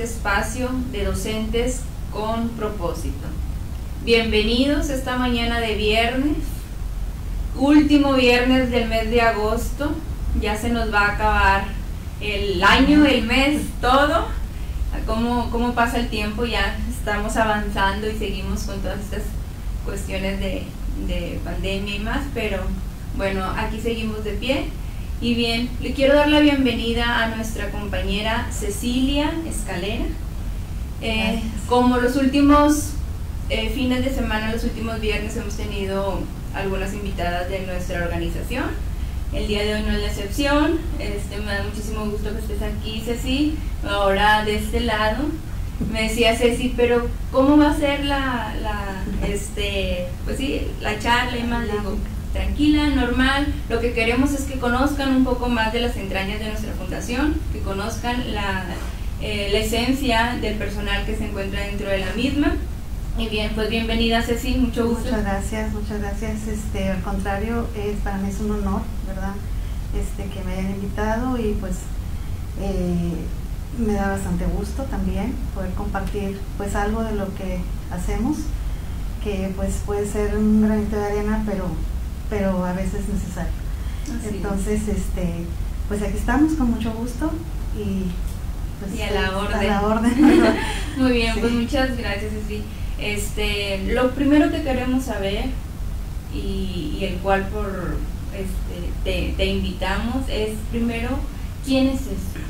este espacio de docentes con propósito. Bienvenidos esta mañana de viernes, último viernes del mes de agosto. Ya se nos va a acabar el año, el mes, todo. ¿Cómo, cómo pasa el tiempo? Ya estamos avanzando y seguimos con todas estas cuestiones de, de pandemia y más, pero bueno, aquí seguimos de pie. Y bien, le quiero dar la bienvenida a nuestra compañera Cecilia Escalera. Eh, como los últimos eh, fines de semana, los últimos viernes hemos tenido algunas invitadas de nuestra organización. El día de hoy no es la excepción. Este, me da muchísimo gusto que estés aquí, Ceci. Ahora de este lado. Me decía Ceci, pero ¿cómo va a ser la, la este, pues sí, la charla y más? Digo, tranquila, normal. Lo que queremos es que conozcan un poco más de las entrañas de nuestra fundación, que conozcan la, eh, la esencia del personal que se encuentra dentro de la misma. Y bien, pues bienvenida Ceci, mucho gusto. Muchas gracias, muchas gracias. Este, al contrario, es, para mí es un honor, ¿verdad? Este, que me hayan invitado y pues eh, me da bastante gusto también poder compartir pues algo de lo que hacemos, que pues puede ser un granito de arena, pero pero a veces necesario. Entonces, este, pues aquí estamos con mucho gusto y, pues, a la orden. A la orden. Muy bien, pues muchas gracias, Ceci. Este, lo primero que queremos saber y, el cual por este, te, invitamos es primero, ¿quién es Ceci?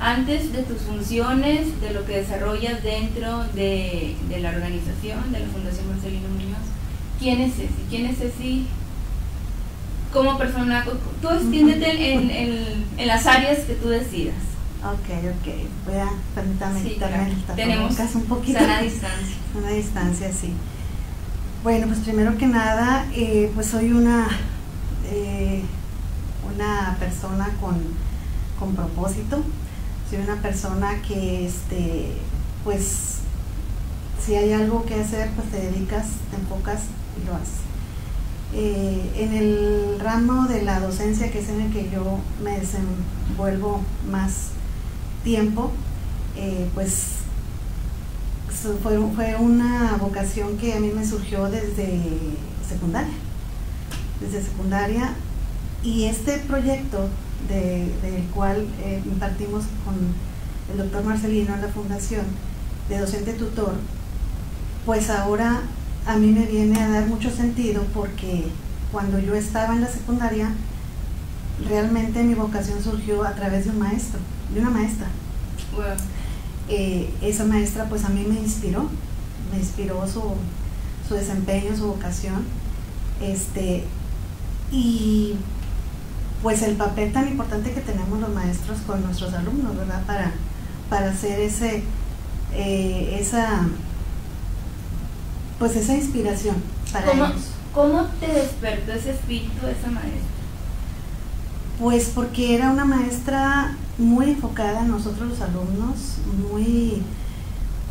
Antes de tus funciones, de lo que desarrollas dentro de, de la organización, de la Fundación Marcelino Muñoz, ¿quién es Ceci? ¿Quién es Ceci? Como persona, tú extiéndete en, en, en, las áreas que tú decidas. Ok, ok. Voy a, permítame sí, Tenemos un poquito. Sana distancia. Una distancia, sí. Bueno, pues primero que nada, eh, pues soy una, eh, una persona con, con propósito. Soy una persona que, este, pues, si hay algo que hacer, pues te dedicas, te enfocas y lo haces. Eh, en el ramo de la docencia, que es en el que yo me desenvuelvo más tiempo, eh, pues fue, fue, una vocación que a mí me surgió desde secundaria, desde secundaria, y este proyecto del cual eh, impartimos con el doctor Marcelino en la fundación de docente tutor, pues ahora a mí me viene a dar mucho sentido porque cuando yo estaba en la secundaria, realmente mi vocación surgió a través de un maestro, de una maestra. Eh, esa maestra pues a mí me inspiró, me inspiró su, su desempeño, su vocación. Este, y pues el papel tan importante que tenemos los maestros con nuestros alumnos, ¿verdad? Para, para hacer ese, eh, esa pues esa inspiración para ¿Cómo, ellos. ¿Cómo te despertó ese espíritu de esa maestra? Pues porque era una maestra muy enfocada en nosotros los alumnos, muy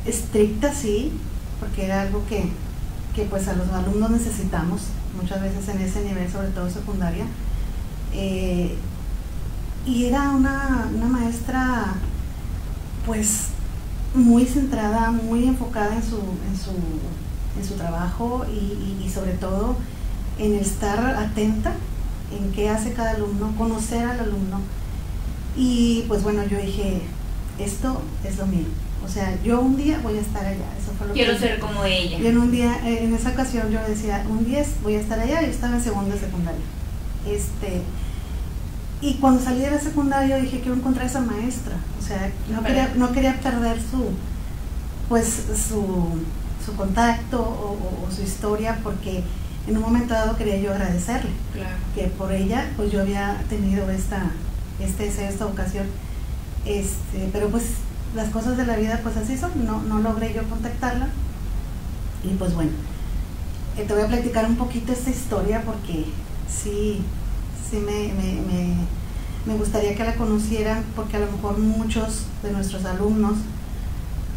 estricta, sí, porque era algo que, pues a los alumnos necesitamos muchas veces en ese nivel, sobre todo secundaria. Eh, y era una, una maestra pues muy centrada, muy enfocada en su, en su en su trabajo y, sobre todo en estar atenta en qué hace cada alumno, conocer al alumno. Y pues bueno, yo dije, esto es lo mío. O sea, yo un día voy a estar allá. Eso fue lo Quiero ser como ella. Y en un día, eh, en esa ocasión yo decía, un día voy a estar allá, yo estaba en segundo de secundaria. Este, y cuando salí de la secundaria dije, quiero encontrar a esa maestra. O sea, no quería, no quería perder su, pues su, su contacto o, su historia porque en un momento dado quería yo agradecerle. Que por ella pues yo había tenido esta este esta ocasión. Este pero pues las cosas de la vida pues así son. No, no logré yo contactarla. Y pues bueno eh, te voy a platicar un poquito esta historia porque sí sí me, me, me gustaría que la conocieran porque a lo mejor muchos de nuestros alumnos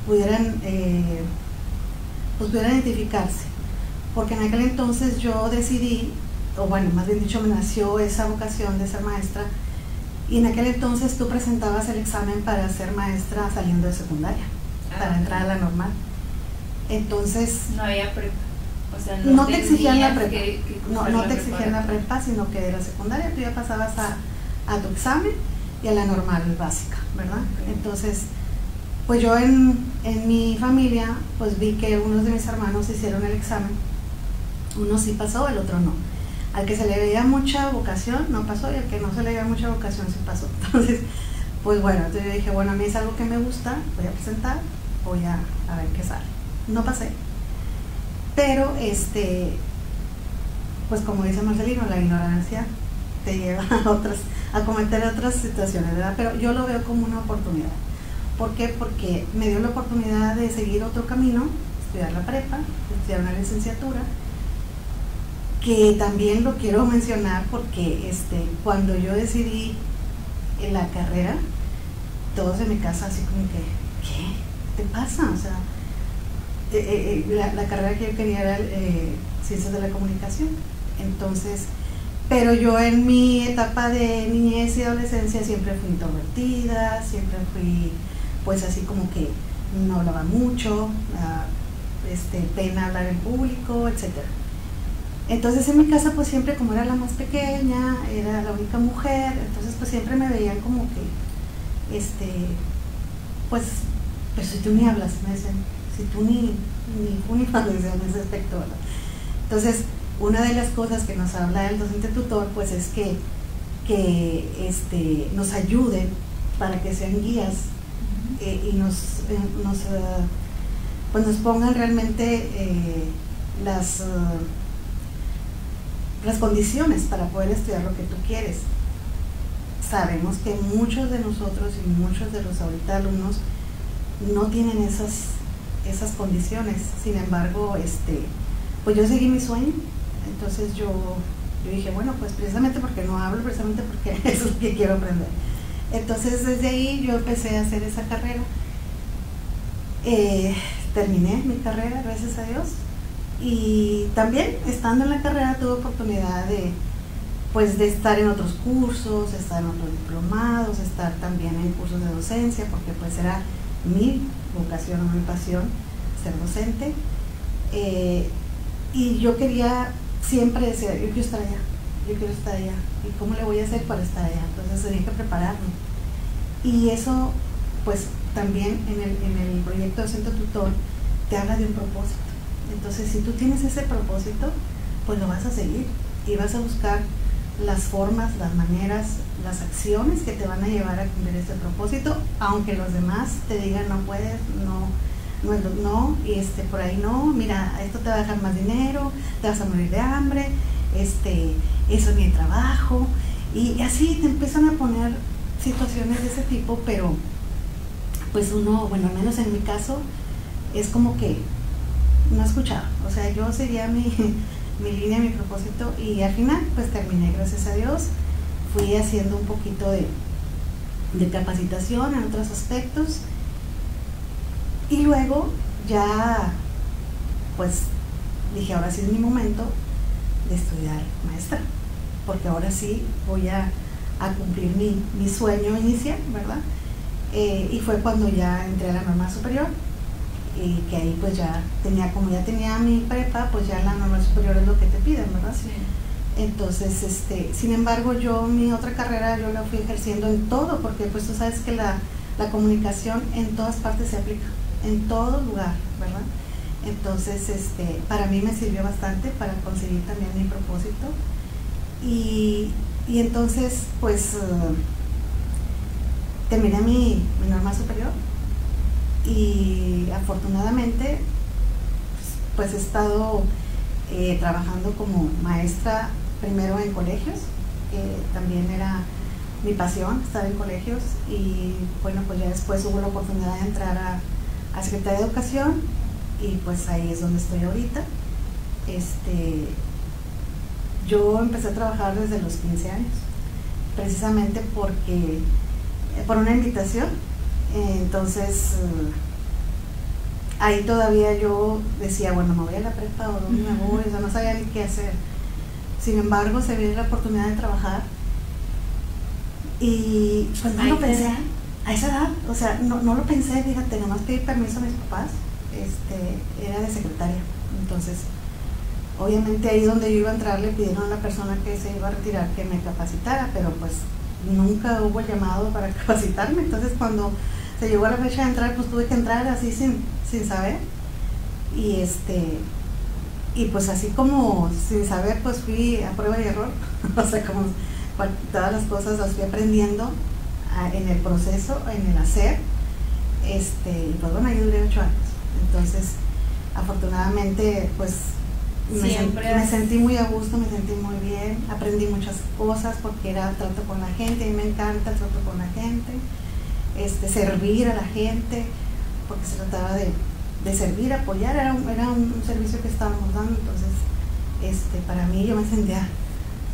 pudieran eh, pues pudieran identificarse. Porque en aquel entonces yo decidí, o bueno, más bien dicho, me nació esa vocación de ser maestra, Y en aquel entonces tú presentabas el examen para ser maestra saliendo de secundaria, para Ah, entrar a la normal. Entonces, No había prepa. O sea, no, te exigían la prepa. que- que no, no la te exigían la prepa, sino que de la secundaria tú ya pasabas a, a tu examen y a la normal básica, ¿verdad? Entonces, pues yo en, en mi familia, pues vi que unos de mis hermanos hicieron el examen. Uno sí pasó, el otro no. Al que se le veía mucha vocación, no pasó, y al que no se le veía mucha vocación, sí pasó. Entonces, pues bueno, entonces yo dije, bueno, a mí es algo que me gusta, voy a presentar, voy a, a ver qué sale. No pasé. Pero, este, pues como dice Marcelino, la ignorancia te lleva a otras, a cometer otras situaciones, ¿verdad? Pero yo lo veo como una oportunidad. ¿Por qué? Porque me dio la oportunidad de seguir otro camino, estudiar la prepa, estudiar una licenciatura, que también lo quiero mencionar porque este, cuando yo decidí en la carrera, todos en mi casa así como que, ¿qué te pasa? O sea, eh, eh, eh, la, carrera que yo quería era ciencias de la comunicación. Entonces, pero yo en mi etapa de niñez y adolescencia siempre fui introvertida, siempre fui pues así como que no hablaba mucho, ah, este, pena hablar en público, etcétera. Entonces en mi casa pues siempre como era la más pequeña, era la única mujer, entonces pues siempre me veían como que, este, pues, pues si tú ni hablas, me dicen, si tú ni, ni ni decían en ese aspecto, ¿verdad? Entonces, una de las cosas que nos habla el docente tutor pues es que, que este, nos ayuden para que sean guías y nos, eh, pues nos pongan realmente eh, las, eh, las condiciones para poder estudiar lo que tú quieres. Sabemos que muchos de nosotros y muchos de los ahorita alumnos no tienen esas, esas condiciones. Sin embargo, este, pues yo seguí mi sueño. Entonces yo, yo dije, bueno, pues precisamente porque no hablo, precisamente porque eso es lo que quiero aprender. Entonces desde ahí yo empecé a hacer esa carrera. Eh, terminé mi carrera, gracias a Dios. Y también estando en la carrera tuve oportunidad de, pues, de estar en otros cursos, estar en otros diplomados, estar también en cursos de docencia, porque pues era mi vocación o mi pasión ser docente. Eh, y yo quería, siempre decía, yo quiero estar allá, yo quiero estar allá. ¿Y cómo le voy a hacer para estar allá? Entonces tenía que prepararme. Y eso, pues también en el, en el proyecto de Centro Tutor te habla de un propósito. Entonces, si tú tienes ese propósito, pues lo vas a seguir y vas a buscar las formas, las maneras, las acciones que te van a llevar a cumplir ese propósito, aunque los demás te digan no puedes, no, no, no, y este, por ahí no, mira, esto te va a dejar más dinero, te vas a morir de hambre, este, eso es mi trabajo, y así te empiezan a poner situaciones de ese tipo, pero pues uno, bueno, al menos en mi caso, es como que no escuchaba, o sea, yo seguía mi, mi línea, mi propósito, y al final pues terminé, gracias a Dios, fui haciendo un poquito de, de capacitación en otros aspectos, y luego ya, pues dije, ahora sí es mi momento de estudiar maestra, porque ahora sí voy a, a cumplir mi, mi sueño inicial, ¿verdad? Eh, y fue cuando ya entré a la norma superior y que ahí pues ya tenía, como ya tenía mi prepa, pues ya la norma superior es lo que te piden, ¿verdad? Sí. Entonces, este, sin embargo, yo mi otra carrera yo la fui ejerciendo en todo, porque pues tú sabes que la, la comunicación en todas partes se aplica, en todo lugar, ¿verdad? Entonces, este, para mí me sirvió bastante para conseguir también mi propósito. Y, y entonces, pues, eh, terminé mi, mi norma superior y afortunadamente, pues he estado eh, trabajando como maestra primero en colegios, que también era mi pasión estar en colegios y bueno, pues ya después hubo la oportunidad de entrar a, a Secretaría de Educación y pues ahí es donde estoy ahorita. Este, yo empecé a trabajar desde los 15 años, precisamente porque, eh, por una invitación, entonces eh, ahí todavía yo decía, bueno, me voy a la prepa o dónde me voy, o sea, no sabía ni qué hacer. Sin embargo, se vio la oportunidad de trabajar. Y pues no lo pensé. a esa edad, o sea, no, no lo pensé, fíjate, nomás pedí permiso a mis papás, este, era de secretaria, entonces obviamente ahí donde yo iba a entrar le pidieron a la persona que se iba a retirar que me capacitara, pero pues nunca hubo llamado para capacitarme, entonces cuando se llegó a la fecha de entrar, pues tuve que entrar así sin, sin saber, y este, y pues así como sin saber, pues fui a prueba y error, o sea, como todas las cosas las fui aprendiendo en el proceso, en el hacer, este, y pues bueno, ahí duré ocho años, entonces afortunadamente pues me, sentí muy a gusto, me sentí muy bien, aprendí muchas cosas porque era trato con la gente, y me encanta el trato con la gente, este, servir a la gente, porque se trataba de, servir, apoyar, era un, era un servicio que estábamos dando, entonces este, para mí yo me sentía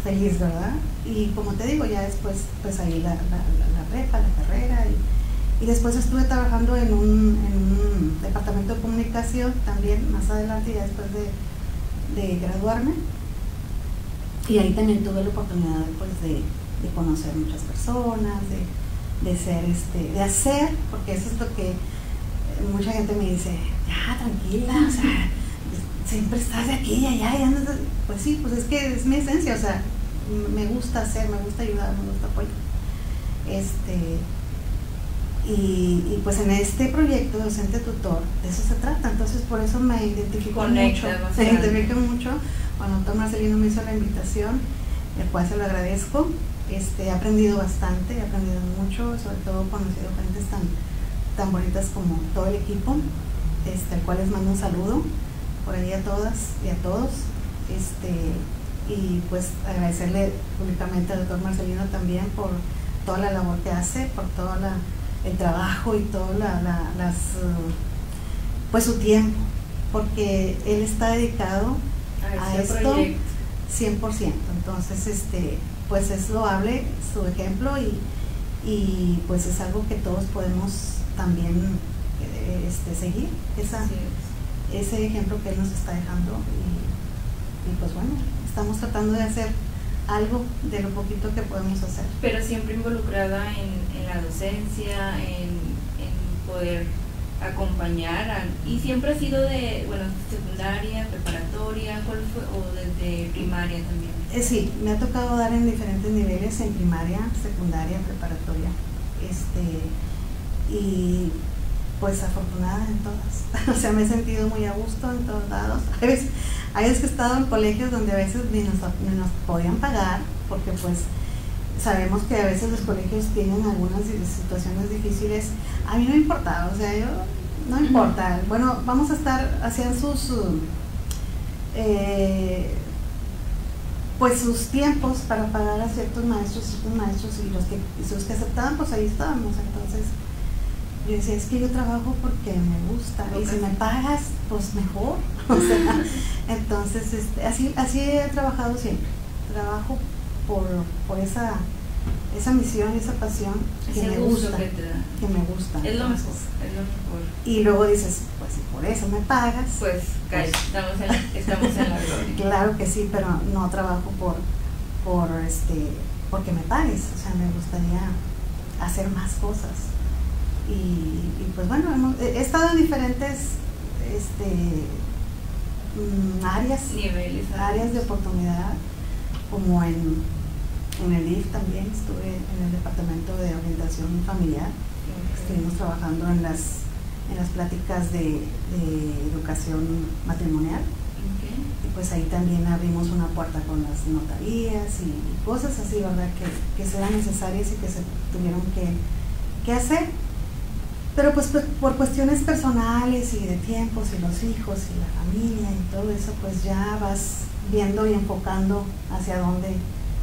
feliz, ¿verdad? Y como te digo, ya después, pues ahí la, la, prepa, la carrera, y, y, después estuve trabajando en un, en un departamento de comunicación también más adelante, ya después de de graduarme y ahí también tuve la oportunidad pues, de, conocer muchas personas, de, ser, este, de hacer, porque eso es lo que mucha gente me dice, ya, tranquila, o sea, siempre estás de aquí y allá, y pues sí, pues es que es mi esencia, o sea, me gusta hacer, me gusta ayudar, me gusta apoyar. Este, y, pues en este proyecto docente tutor, de eso se trata, entonces por eso me identifico mucho, me identifico mucho cuando doctor Marcelino me hizo la invitación, el cual se lo agradezco, este, he aprendido bastante, he aprendido mucho, sobre todo conocido gente tan, tan bonitas como todo el equipo, este, al cual les mando un saludo por ahí a todas y a todos, este, y pues agradecerle públicamente al doctor Marcelino también por toda la labor que hace, por toda la el trabajo y todo la, las uh, pues su tiempo porque él está dedicado a, esto 100% entonces este pues es loable su ejemplo y, y pues es algo que todos podemos también eh, este, seguir esa, ese ejemplo que él nos está dejando y, y pues bueno estamos tratando de hacer algo de lo poquito que podemos hacer. Pero siempre involucrada en, la docencia, en, poder acompañar, y siempre ha sido de, bueno, secundaria, preparatoria, ¿cuál fue? o desde primaria también. Eh, sí, me ha tocado dar en diferentes niveles, en primaria, secundaria, preparatoria, este, y pues afortunada en todas, o sea, me he sentido muy a gusto en todos lados, hay veces que he estado en colegios donde a veces ni nos, nos podían pagar, porque pues sabemos que a veces los colegios tienen algunas situaciones difíciles. A mí no me importaba, o sea, yo no importa. Bueno, vamos a estar, hacían sus, eh, pues sus tiempos para pagar a ciertos maestros, ciertos maestros y los que, y los que aceptaban, pues ahí estábamos. Entonces, yo decía, es que yo trabajo porque me gusta y si me pagas, pues mejor. O sea, entonces, este, así, así he trabajado siempre. Trabajo por, por esa, esa misión, esa pasión que me gusta. Que, me gusta. Es lo, mejor, es lo mejor. Y luego dices, pues si por eso me pagas. Pues, pues estamos, en, estamos en la gloria. Claro que sí, pero no trabajo por, por este, porque me pagues. O sea, me gustaría hacer más cosas y, pues bueno, he estado en diferentes este, mm, áreas, áreas. De oportunidad, como en, en el IF también, estuve en el departamento de orientación familiar, estuvimos trabajando en las, en las pláticas de, educación matrimonial. Y pues ahí también abrimos una puerta con las notarías y, cosas así, ¿verdad? Que, que serán necesarias y que se tuvieron que, que hacer pero pues, pues por cuestiones personales y de tiempos y los hijos y la familia y todo eso, pues ya vas viendo y enfocando hacia dónde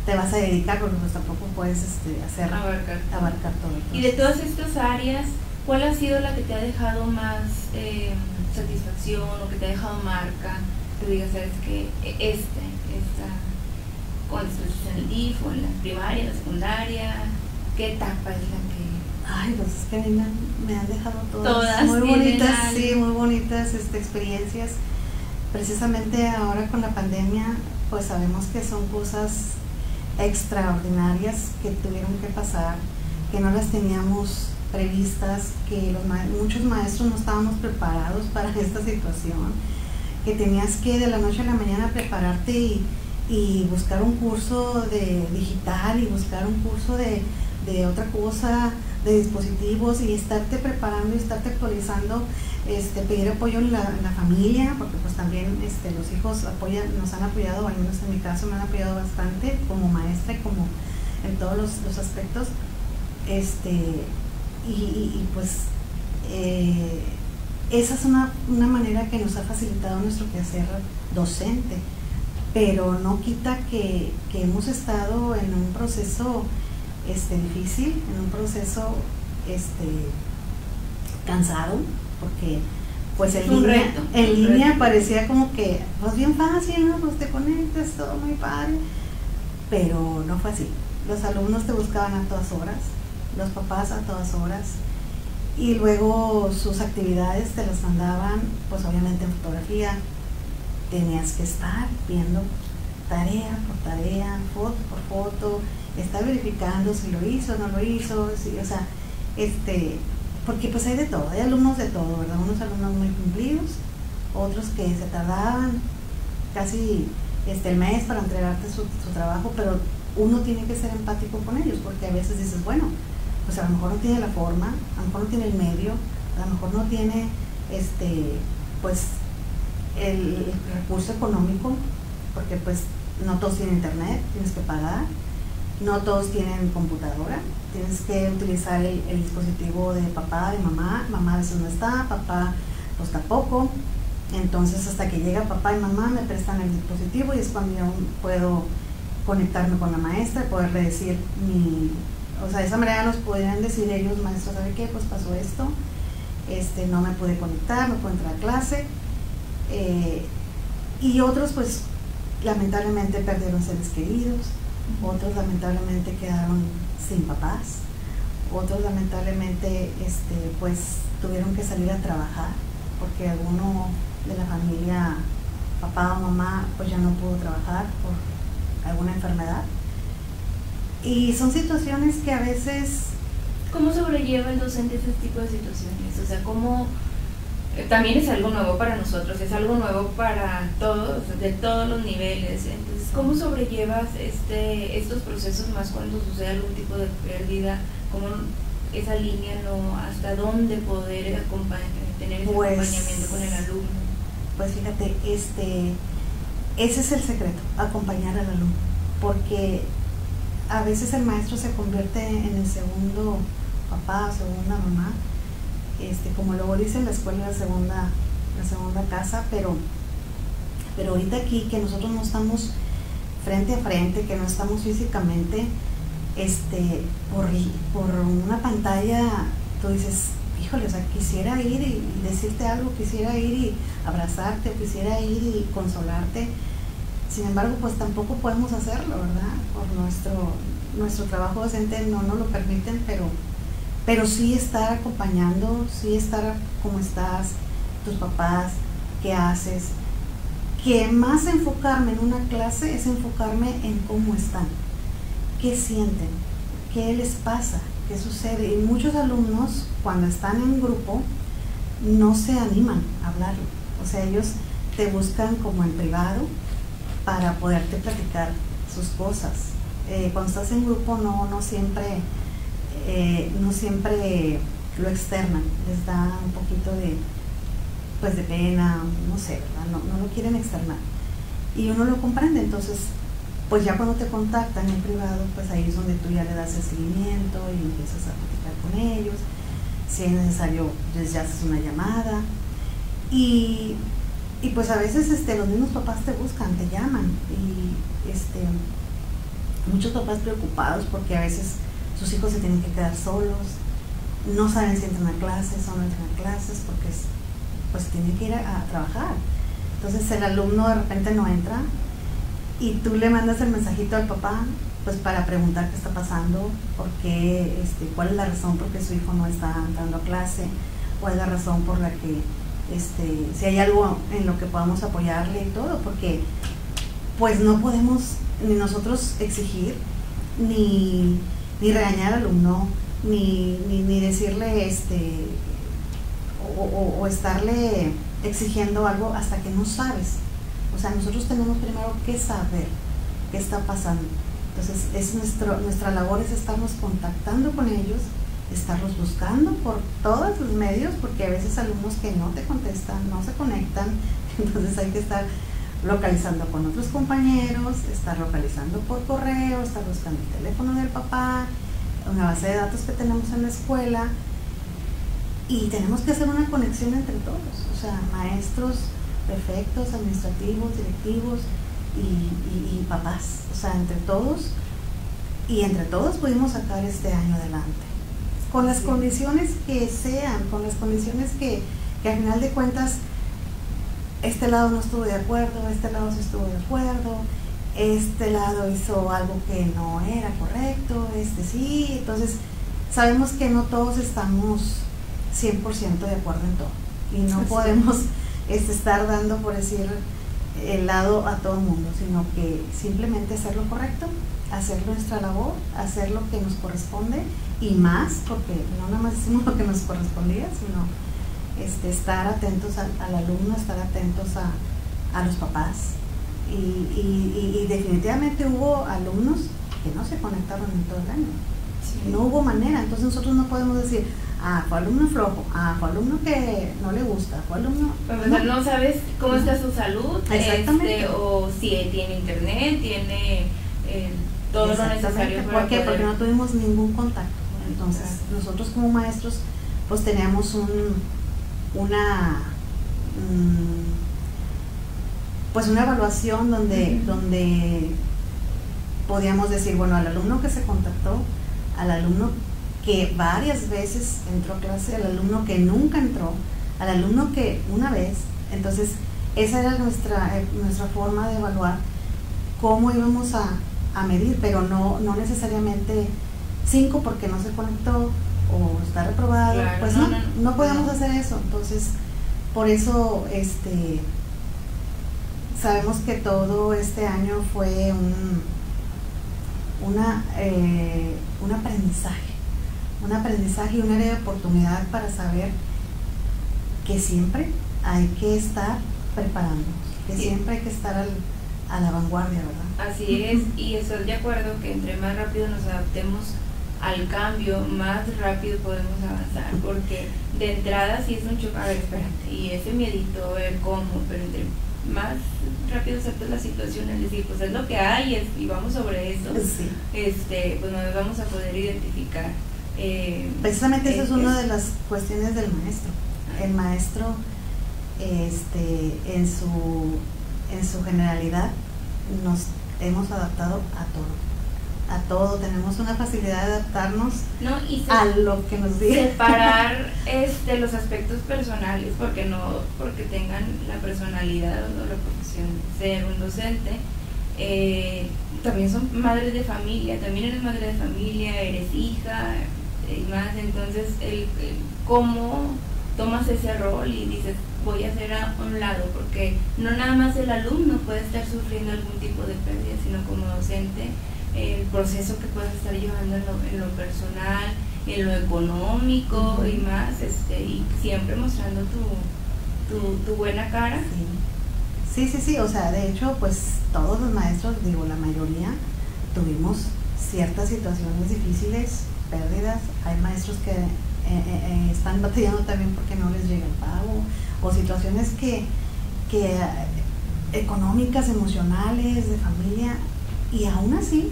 te vas a dedicar, porque pues tampoco puedes este, hacer abarcar. abarcar todo. Y de todas estas áreas, ¿cuál ha sido la que te ha dejado más eh, satisfacción o que te ha dejado marca? Que digas, sabes que este, esta, cuando estás en el DIF o en la primaria, la secundaria, ¿qué etapa es la que Ay, pues es que a mí me han, dejado todas, muy bonitas, sí, muy bonitas este, experiencias. Precisamente ahora con la pandemia, pues sabemos que son cosas extraordinarias que tuvieron que pasar, que no las teníamos previstas, que los muchos maestros no estábamos preparados para esta situación, que tenías que de la noche a la mañana prepararte y, y buscar un curso de digital y buscar un curso de, de otra cosa, de dispositivos y estarte preparando y estarte actualizando, este, pedir apoyo en la, familia, porque pues también este, los hijos apoyan, nos han apoyado, al menos en mi caso me han apoyado bastante como maestra y como en todos los, aspectos. Este, y, pues eh, esa es una, una, manera que nos ha facilitado nuestro quehacer docente, pero no quita que, que hemos estado en un proceso este, difícil, en un proceso este, cansado, porque pues en línea, en línea parecía como que, pues bien fácil, ¿no? Pues te conectas, todo muy padre, pero no fue así. Los alumnos te buscaban a todas horas, los papás a todas horas, y luego sus actividades te las mandaban, pues obviamente en fotografía, tenías que estar viendo tarea por tarea, foto por foto, está verificando si lo hizo no lo hizo, si, o sea, este, porque pues hay de todo, hay alumnos de todo, ¿verdad? Unos alumnos muy cumplidos, otros que se tardaban casi este, el mes para entregarte su, trabajo, pero uno tiene que ser empático con ellos, porque a veces dices, bueno, pues a lo mejor no tiene la forma, a lo mejor no tiene el medio, a lo mejor no tiene este, pues el recurso económico, porque pues no todos tienen internet, tienes que pagar, no todos tienen computadora, tienes que utilizar el, dispositivo de papá, de mamá, mamá a veces no está, papá pues tampoco, entonces hasta que llega papá y mamá me prestan el dispositivo y es cuando yo puedo conectarme con la maestra, poderle decir mi, o sea, de esa manera nos podrían decir ellos, maestros, ¿sabe qué? Pues pasó esto, este, no me pude conectar, no pude entrar a clase, eh, y otros pues lamentablemente perdieron seres queridos, otros lamentablemente quedaron sin papás, otros lamentablemente este, pues tuvieron que salir a trabajar porque alguno de la familia, papá o mamá, pues ya no pudo trabajar por alguna enfermedad. Y son situaciones que a veces... ¿Cómo sobrelleva el docente ese tipo de situaciones? O sea, ¿cómo también es algo nuevo para nosotros, es algo nuevo para todos, de todos los niveles. Entonces, ¿cómo sobrellevas este, estos procesos más cuando sucede algún tipo de pérdida? ¿Cómo esa línea no, hasta dónde poder tener ese pues, acompañamiento con el alumno? Pues fíjate, este, ese es el secreto, acompañar al alumno, porque a veces el maestro se convierte en el segundo papá, segunda mamá, este, como luego dice en la escuela la segunda, la segunda casa, pero, pero ahorita aquí que nosotros no estamos frente a frente, que no estamos físicamente, este, por, por una pantalla, tú dices, híjole, o sea, quisiera ir y, decirte algo, quisiera ir y abrazarte, quisiera ir y consolarte. Sin embargo, pues tampoco podemos hacerlo, ¿verdad? Por nuestro, nuestro trabajo docente no nos lo permiten, pero pero sí estar acompañando, sí estar como estás, tus papás, qué haces. Que más enfocarme en una clase es enfocarme en cómo están, qué sienten, qué les pasa, qué sucede. Y muchos alumnos, cuando están en grupo, no se animan a hablarlo. O sea, ellos te buscan como en privado para poderte platicar sus cosas. Eh, cuando estás en grupo no, no siempre eh, no siempre lo externan, les da un poquito de, pues de pena, no sé, No, no, lo quieren externar. Y uno lo comprende, entonces, pues ya cuando te contactan en privado, pues ahí es donde tú ya le das el seguimiento y empiezas a platicar con ellos. Si es necesario, les haces una llamada. Y, y pues a veces este, los mismos papás te buscan, te llaman. Y este, muchos papás preocupados porque a veces sus hijos se tienen que quedar solos, no saben si entran a clases o no entran a clases porque pues tienen que ir a, trabajar. Entonces el alumno de repente no entra y tú le mandas el mensajito al papá pues para preguntar qué está pasando, por qué, este, cuál es la razón por qué su hijo no está entrando a clase, cuál es la razón por la que, este, si hay algo en lo que podamos apoyarle y todo, porque pues no podemos ni nosotros exigir, ni, ni regañar al alumno, ni, ni, decirle este o, estarle exigiendo algo hasta que no sabes. O sea, nosotros tenemos primero que saber qué está pasando. Entonces, es nuestro, nuestra labor es estarnos contactando con ellos, estarlos buscando por todos los medios, porque a veces alumnos que no te contestan, no se conectan, entonces hay que estar localizando con otros compañeros, estar localizando por correo, estar buscando el teléfono del papá, una base de datos que tenemos en la escuela. Y tenemos que hacer una conexión entre todos, o sea, maestros, prefectos, administrativos, directivos y, papás, o sea, entre todos. Y entre todos pudimos sacar este año adelante, con las condiciones que sean, con las condiciones que, que al final de cuentas este lado no estuvo de acuerdo, este lado sí estuvo de acuerdo, este lado hizo algo que no era correcto, este sí, entonces sabemos que no todos estamos 100% de acuerdo en todo y no podemos este, estar dando, por decir, el lado a todo el mundo, sino que simplemente hacer lo correcto, hacer nuestra labor, hacer lo que nos corresponde y más, porque no nada más hicimos lo que nos correspondía, sino este, estar atentos al, alumno, estar atentos a, los papás. Y, definitivamente hubo alumnos que no se conectaron en todo el año. No hubo manera, entonces nosotros no podemos decir, ah, fue alumno flojo, ah, fue alumno que no le gusta, fue alumno... no, no sabes cómo está su salud, este, o si tiene internet, tiene eh, todo lo necesario. ¿Por qué? Porque no tuvimos ningún contacto. Entonces, nosotros como maestros, pues teníamos un, una mm, pues una evaluación donde, donde podíamos decir, bueno, al alumno que se contactó, al alumno que varias veces entró a clase, al alumno que nunca entró, al alumno que una vez, entonces esa era nuestra, eh, nuestra forma de evaluar cómo íbamos a, medir, pero no, no necesariamente cinco porque no se conectó, o está reprobado, pues no, no, podemos hacer eso. Entonces, por eso este sabemos que todo este año fue un una eh, un aprendizaje, un aprendizaje y un área de oportunidad para saber que siempre hay que estar preparándonos, que siempre hay que estar al, a la vanguardia, ¿verdad? Así es, y estoy de acuerdo que entre más rápido nos adaptemos al cambio, más rápido podemos avanzar, porque de entrada sí es un choque, a ver, espérate, y ese miedito, ver cómo, pero entre más rápido aceptas la situación, es decir, pues es lo que hay y vamos sobre eso, este, pues nos vamos a poder identificar. Eh, Precisamente esa es, una de las cuestiones del maestro. El maestro, este, en su, en su generalidad, nos hemos adaptado a todo a todo, tenemos una facilidad de adaptarnos a lo que nos diga. Separar este, los aspectos personales, porque no porque tengan la personalidad o la profesión de ser un docente. Eh, también son madres de familia, también eres madre de familia, eres hija y más, entonces el, cómo tomas ese rol y dices voy a hacer a un lado, porque no nada más el alumno puede estar sufriendo algún tipo de pérdida, sino como docente el proceso que puedes estar llevando en lo, personal, en lo económico y más, este, y siempre mostrando tu, tu, buena cara. Sí. sí, sí, o sea, de hecho, pues todos los maestros, digo, la mayoría, tuvimos ciertas situaciones difíciles, pérdidas, hay maestros que eh, eh, eh, están batallando también porque no les llega el pago, o situaciones que, que económicas, emocionales, de familia, y aún así,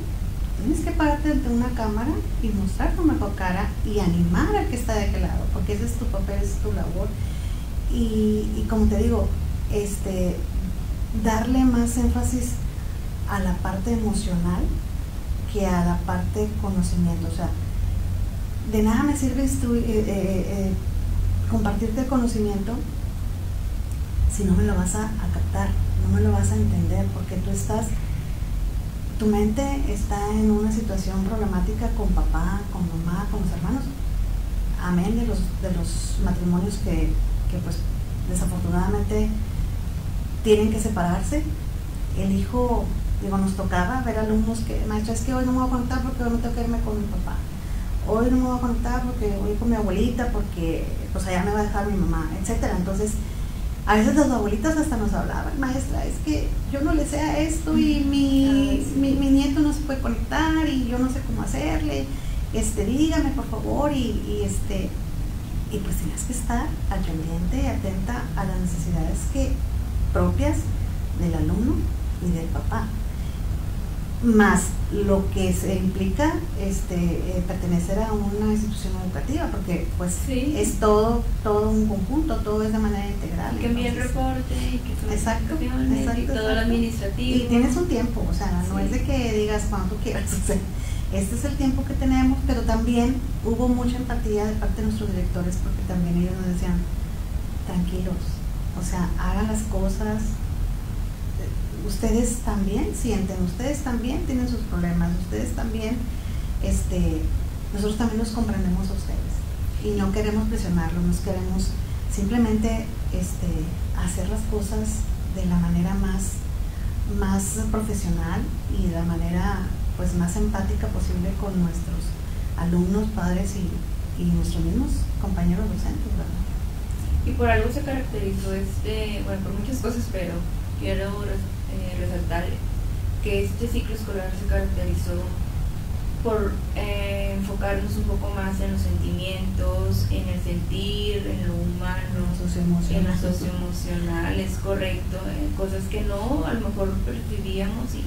tienes que pararte ante una cámara y mostrar tu mejor cara y animar al que está de aquel lado, porque ese es tu papel, es tu labor. Y, como te digo, este, darle más énfasis a la parte emocional que a la parte conocimiento. O sea, de nada me sirve eh, eh, eh, compartirte conocimiento si no me lo vas a captar, no me lo vas a entender, porque tú estás tu mente está en una situación problemática con papá, con mamá, con los hermanos. Amén de los, de los matrimonios que, pues desafortunadamente tienen que separarse. El hijo Digo, nos tocaba ver alumnos que, maestra, es que hoy no me voy a conectar porque hoy no tengo que irme con mi papá. Hoy no me voy a conectar porque voy con mi abuelita porque pues allá me va a dejar mi mamá, etcétera. Entonces, a veces las abuelitas hasta nos hablaban, maestra, es que yo no le sé a esto y mi, mi, mi, nieto no se puede conectar y yo no sé cómo hacerle, este, dígame por favor y, y este, y pues tienes que estar al pendiente y atenta a las necesidades que propias del alumno y del papá más lo que se implica este eh, pertenecer a una institución educativa porque pues Sí. es todo todo un conjunto todo es de manera integral que envíe el entonces- reporte y que son Exacto, exacto, y todo lo exacto. administrativo. y tienes un tiempo o sea no Sí. es de que digas cuando tú quieras o sea, este es el tiempo que tenemos pero también hubo mucha empatía de parte de nuestros directores porque también ellos nos decían tranquilos o sea hagan las cosas ustedes también sienten, ustedes también tienen sus problemas, ustedes también, este, nosotros también nos comprendemos a ustedes y no queremos presionarlos, nos queremos simplemente este, hacer las cosas de la manera más, más profesional y de la manera pues más empática posible con nuestros alumnos, padres y, y nuestros mismos compañeros docentes, ¿verdad? Y por algo se caracterizó este, bueno, por muchas cosas, pero quiero eh, resaltar que este ciclo escolar se caracterizó por eh, enfocarnos un poco más en los sentimientos, en el sentir, en lo humano, En lo socioemocional. es correcto, eh, cosas que no a lo mejor percibíamos y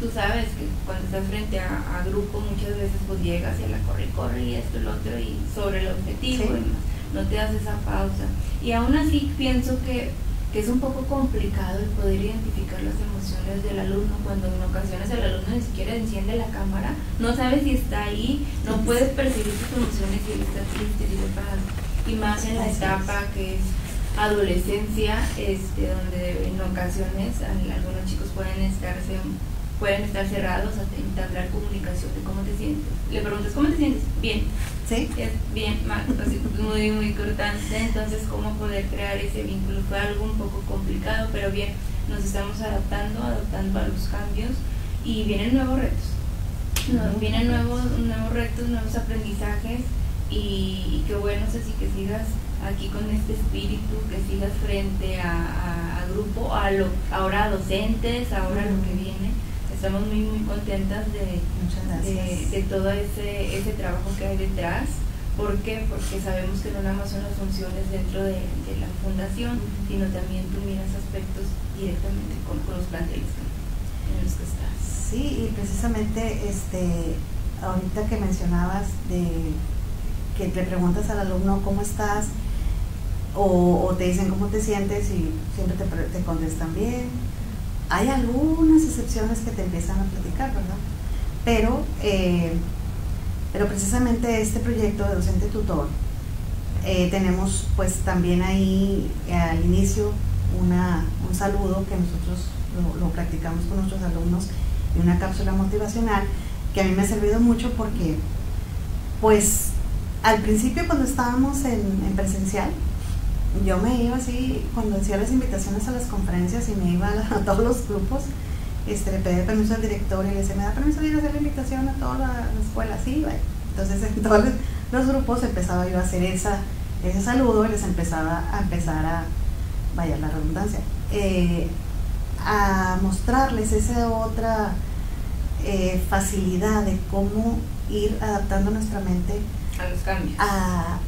tú sabes que cuando estás frente a, a grupo muchas veces pues llegas y a la corre, corre y esto lo otro y sobre el objetivo Sí. y demás, no te das esa pausa. Y aún así pienso que, que es un poco complicado el poder identificar las emociones del alumno cuando en ocasiones el alumno ni siquiera enciende la cámara, no sabes si está ahí, no puedes percibir sus emociones si él está triste, si está. Y más en la etapa que es adolescencia, este, donde en ocasiones al- algunos chicos pueden estarse pueden estar cerrados a entablar comunicación de cómo te sientes. Le preguntas cómo te sientes, bien, ¿Sí? es bien, así, muy muy cortante, entonces cómo poder crear ese vínculo fue algo un poco complicado, pero bien, nos estamos adaptando, adaptando a los cambios y vienen nuevos retos. No, vienen nuevos, nuevos retos, nuevos aprendizajes y, y qué bueno Ceci que sigas aquí con este espíritu, que sigas frente a, a- a grupo, a lo, ahora a docentes, ahora lo que viene. Estamos muy muy contentas de, de, de todo ese, ese trabajo que hay detrás. ¿Por qué? Porque sabemos que no nada más son las funciones dentro de, de la fundación, sino también tú miras aspectos directamente con, con los planteles en los que estás. Sí, y precisamente este, ahorita que mencionabas de que le preguntas al alumno cómo estás o, o te dicen cómo te sientes y siempre te, te contestan bien. Hay algunas excepciones que te empiezan a platicar, ¿verdad? Pero, eh, pero precisamente este proyecto de docente tutor, eh, tenemos pues también ahí eh, al inicio una, un saludo que nosotros lo, practicamos con nuestros alumnos y una cápsula motivacional que a mí me ha servido mucho porque pues al principio cuando estábamos en presencial yo me iba así cuando hacía las invitaciones a las conferencias y me iba a, la- a todos los grupos este, le pedía permiso al director y le decía, ¿me da permiso de ir a hacer la invitación a toda la, la escuela? Sí. Entonces en todos los- los grupos empezaba yo a hacer esa, ese saludo y les empezaba a empezar a, vaya la redundancia, eh, a mostrarles esa otra eh, facilidad de cómo ir adaptando nuestra mente A los cambios. a,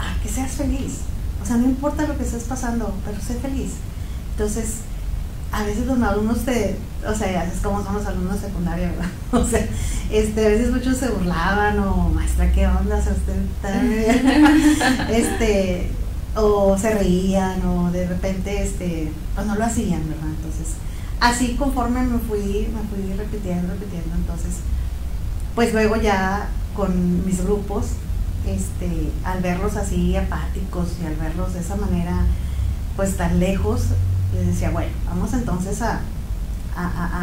a que seas feliz. O sea, no importa lo que estés pasando, pero sé feliz. Entonces, a veces los alumnos te, o sea, sabes cómo son los alumnos secundarios, ¿verdad? O sea, este, a veces muchos se burlaban o, maestra, ¿qué onda? O sea, usted está bien". este, o se reían o de repente, este, pues no lo hacían, ¿verdad? Entonces, así conforme me fui, me fui repitiendo, repitiendo, entonces, pues luego ya con mis grupos, este, al verlos así apáticos y al verlos de esa manera, pues tan lejos, les decía, bueno, vamos entonces a,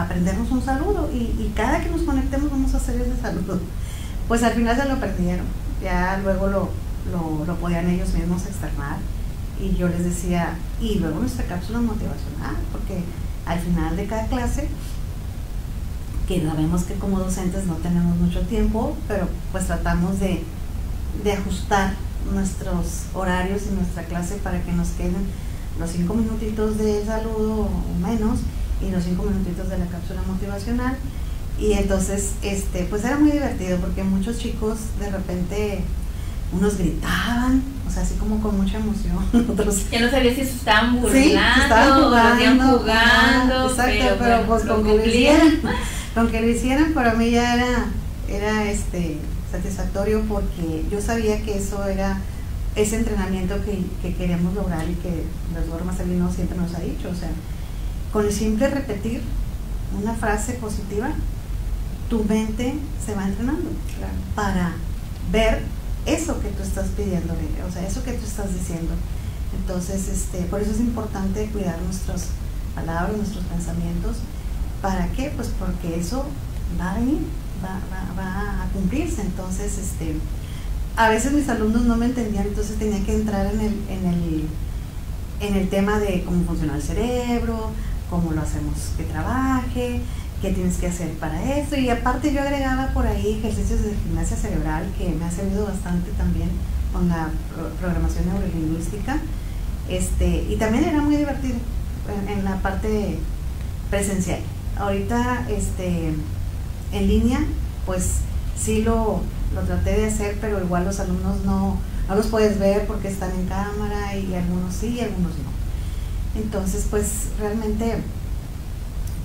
aprendernos un saludo y, cada que nos conectemos vamos a hacer ese saludo. Pues al final se lo aprendieron, ya luego lo, lo, lo podían ellos mismos externar y yo les decía, y luego nuestra cápsula motivacional, porque al final de cada clase que sabemos que como docentes no tenemos mucho tiempo, pero pues tratamos de, de ajustar nuestros horarios y nuestra clase para que nos queden los cinco minutitos de saludo o menos y los cinco minutitos de la cápsula motivacional. Y entonces, este, pues era muy divertido porque muchos chicos de repente unos gritaban, o sea, así como con mucha emoción, otros... Ya no sabía si se estaban burlando, sí, estaban jugando, jugando, exacto, pero, pues con que lo hicieran, con que lo hicieran para mí ya era, era este satisfactorio porque yo sabía que eso era ese entrenamiento que, que queríamos lograr y que el doctor Marcelino siempre nos ha dicho, o sea, con el simple repetir una frase positiva, tu mente se va entrenando para ver eso que tú estás pidiéndole, o sea, eso que tú estás diciendo. Entonces, este, por eso es importante cuidar nuestras palabras, nuestros pensamientos. ¿Para qué? Pues porque eso va a venir, va, a cumplirse. Entonces, este, a veces mis alumnos no me entendían, entonces tenía que entrar en el, en el, en el tema de cómo funciona el cerebro, cómo lo hacemos que trabaje, qué tienes que hacer para esto. Y aparte yo agregaba por ahí ejercicios de gimnasia cerebral que me ha servido bastante también con la programación neurolingüística. Este, y también era muy divertido en, la parte presencial. Ahorita este, en línea, pues sí lo, lo traté de hacer, pero igual los alumnos no, no los puedes ver porque están en cámara y algunos sí y algunos no. Entonces, pues realmente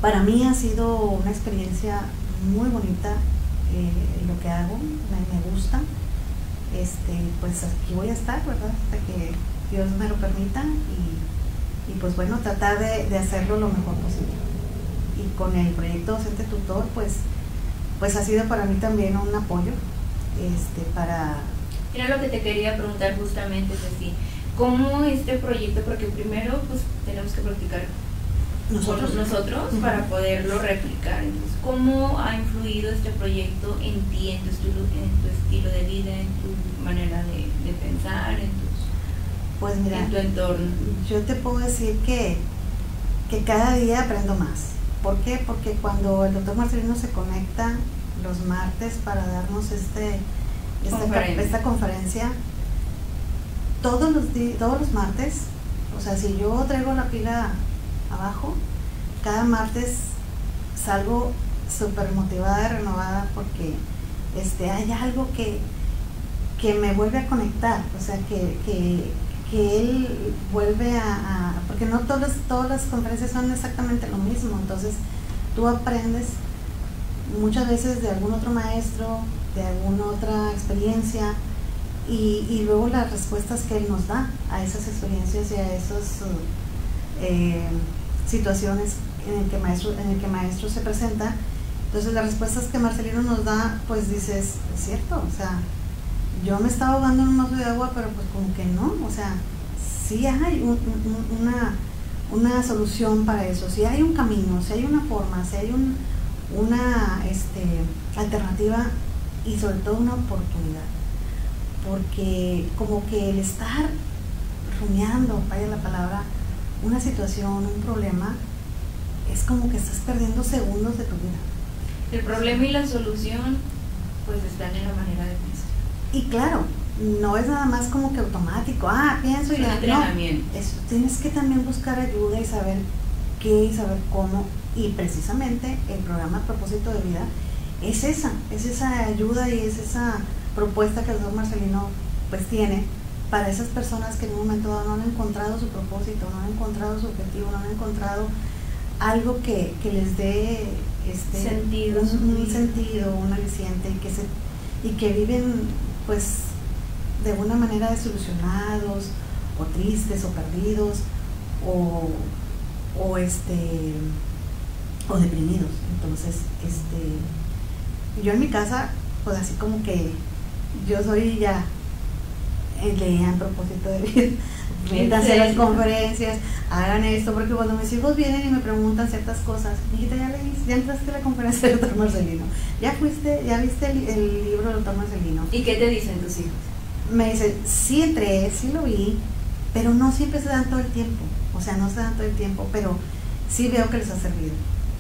para mí ha sido una experiencia muy bonita eh, lo que hago, me, gusta. Este, pues aquí voy a estar, ¿verdad? Hasta que Dios me lo permita y, pues bueno, tratar de, hacerlo lo mejor posible. Y con el proyecto Docente Tutor, pues, pues ha sido para mí también un apoyo este, para... Era lo que te quería preguntar justamente, Ceci. ¿Cómo este proyecto? Porque primero pues tenemos que practicar nosotros, nosotros para poderlo replicar. Entonces, ¿cómo ha influido este proyecto en ti, en tu estilo, en tu estilo de vida, en tu manera de, pensar, en, pues mira, tu entorno? Yo te puedo decir que, que cada día aprendo más. ¿Por qué? Porque cuando el doctor Marcelino se conecta los martes para darnos este, esta conferencia, esta conferencia todos los, todos los martes, o sea, si yo traigo la pila abajo. Cada martes salgo súper motivada, renovada, porque este, hay algo que, que me vuelve a conectar, o sea, que, que, él vuelve a, porque no todas, todas las conferencias son exactamente lo mismo, entonces tú aprendes muchas veces de algún otro maestro, de alguna otra experiencia, y, luego las respuestas que él nos da a esas experiencias y a esos... Eh, situaciones en el que maestro, en el que maestro se presenta. Entonces las respuestas que Marcelino nos da, pues dices, es cierto, o sea, yo me estaba ahogando en un vaso de agua, pero pues como que no, o sea, sí hay una, una solución para eso, si hay un camino, si hay una forma, si hay un, una este, alternativa y sobre todo una oportunidad. Porque como que el estar rumiando, vaya la palabra, una situación, un problema, es como que estás perdiendo segundos de tu vida. El problema y la solución pues están en la manera de. Y claro, no es nada más como que automático, ah, pienso y ya. No, eso, tienes que también buscar ayuda y saber qué y saber cómo. Y precisamente el programa Propósito de Vida es esa, es esa ayuda y es esa propuesta que el doctor Marcelino pues tiene para esas personas que en un momento dado no han encontrado su propósito, no han encontrado su objetivo, no han encontrado algo que, les dé este, sentido, un, sentido, un aliciente y que, se, y que viven pues de alguna manera desilusionados o tristes o perdidos o, o este o deprimidos. Entonces, este yo en mi casa, pues así como que yo soy ya lean propósito de vida, métanse las conferencias, hagan esto, porque cuando mis hijos vienen y me preguntan ciertas cosas, hijita, ya leíste, ya entraste a la conferencia del doctor Marcelino, ya fuiste, ya viste el, libro del doctor Marcelino. ¿Y qué te dicen tus hijos? Me dicen, sí entré, sí lo vi, pero no siempre se dan todo el tiempo, o sea, no se dan todo el tiempo, pero sí veo que les ha servido.